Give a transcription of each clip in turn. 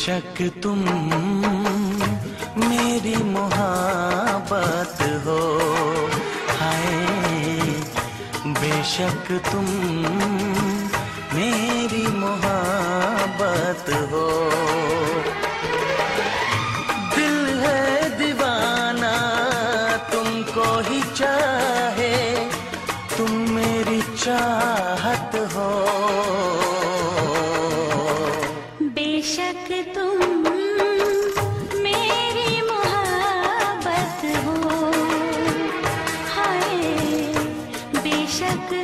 बेशक तुम मेरी मोहब्बत हो। हाय बेशक तुम मेरी मोहब्बत हो। बेशक तुम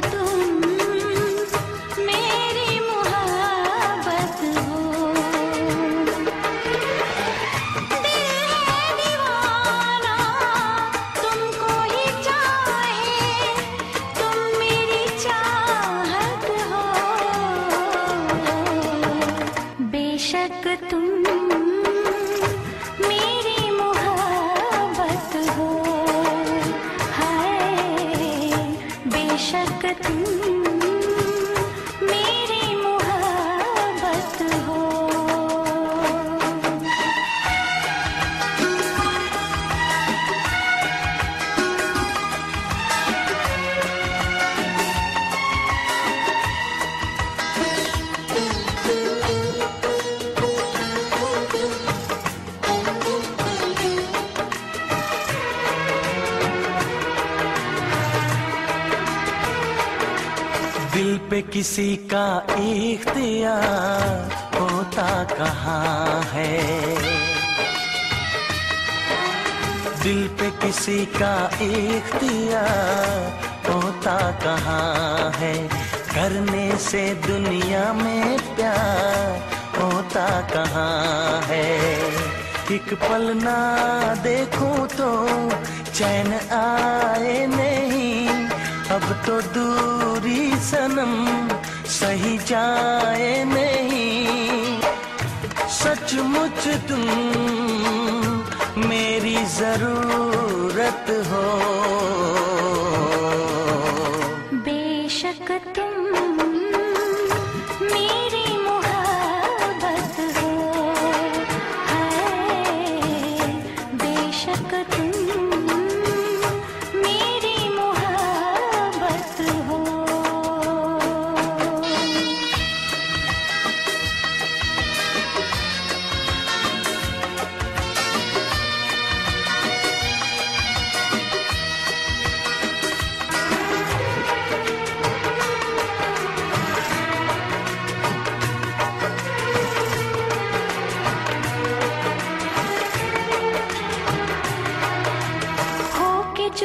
दिल पे किसी का इख्तियार होता कहाँ है? दिल पे किसी का इख्तियार होता कहाँ है? करने से दुनिया में प्यार होता कहाँ है? एक पल ना देखूँ तो चैन आए नहीं। अब तो दूरी सनम सही जाए नहीं। सचमुच तुम मेरी ज़रूरत हो।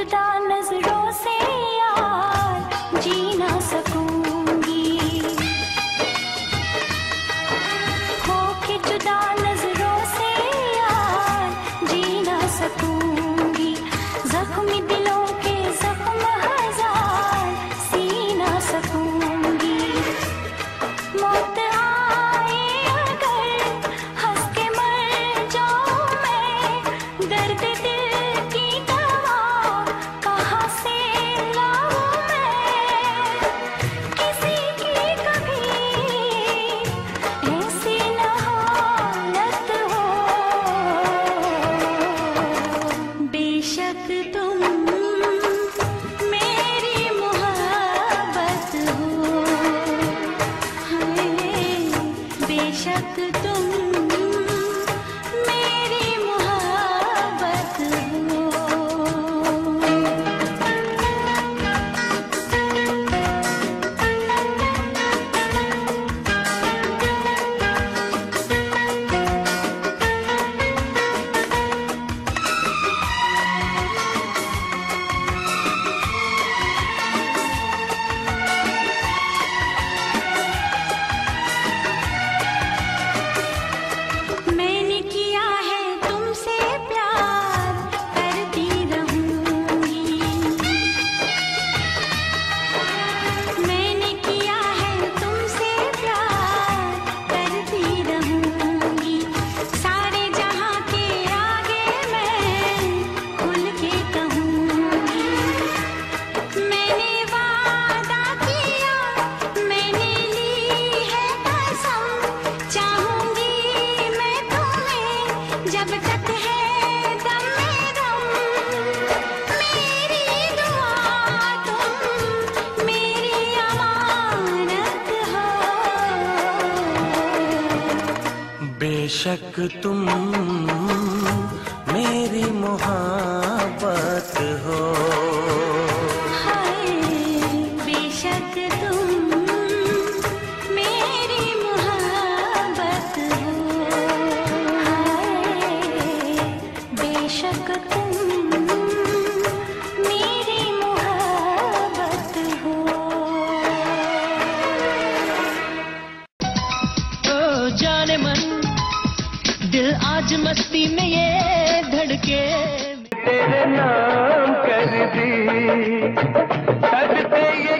your diamonds. बेशक तुम मेरी मोहब्बत हो। दिल आज मस्ती में ये धड़के। तेरे नाम कर दी। सद ये